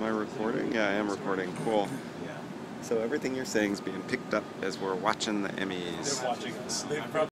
Am I recording? Yeah, I am recording. Cool. So everything you're saying is being picked up as we're watching the Emmys. They're watching us. They've